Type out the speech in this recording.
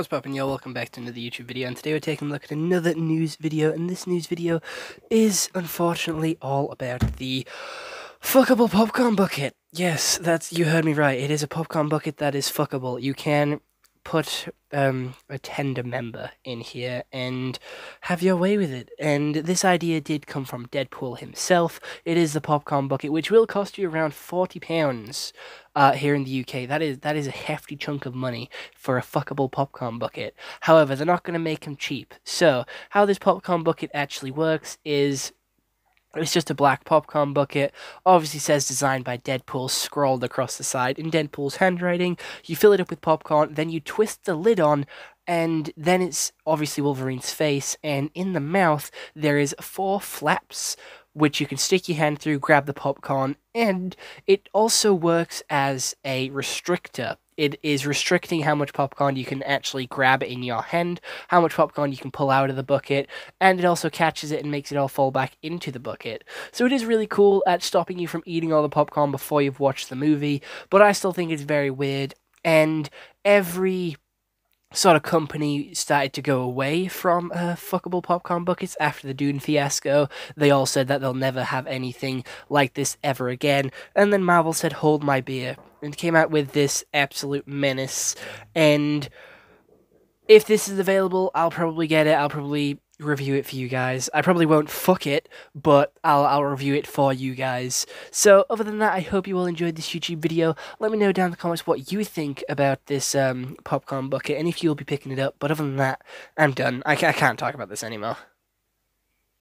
What's poppin' y'all? Welcome back to another YouTube video and today we're taking a look at another news video and this news video is unfortunately all about the fuckable popcorn bucket. Yes, that's you heard me right. It is a popcorn bucket that is fuckable. You can put um, a tender member in here and have your way with it. And this idea did come from Deadpool himself. It is the popcorn bucket, which will cost you around forty pounds uh, here in the UK. That is that is a hefty chunk of money for a fuckable popcorn bucket. However, they're not going to make them cheap. So how this popcorn bucket actually works is it's just a black popcorn bucket. Obviously says designed by Deadpool scrawled across the side in Deadpool's handwriting. You fill it up with popcorn, then you twist the lid on and then it's obviously Wolverine's face and in the mouth there is four flaps which you can stick your hand through, grab the popcorn, and it also works as a restrictor it is restricting how much popcorn you can actually grab in your hand, how much popcorn you can pull out of the bucket, and it also catches it and makes it all fall back into the bucket. So it is really cool at stopping you from eating all the popcorn before you've watched the movie, but I still think it's very weird, and every sort of company started to go away from uh, fuckable popcorn buckets after the Dune fiasco. They all said that they'll never have anything like this ever again. And then Marvel said, hold my beer, and came out with this absolute menace. And if this is available, I'll probably get it. I'll probably review it for you guys. I probably won't fuck it, but I'll I'll review it for you guys. So other than that, I hope you all enjoyed this YouTube video. Let me know down in the comments what you think about this um, popcorn bucket and if you'll be picking it up. But other than that, I'm done. I, I can't talk about this anymore.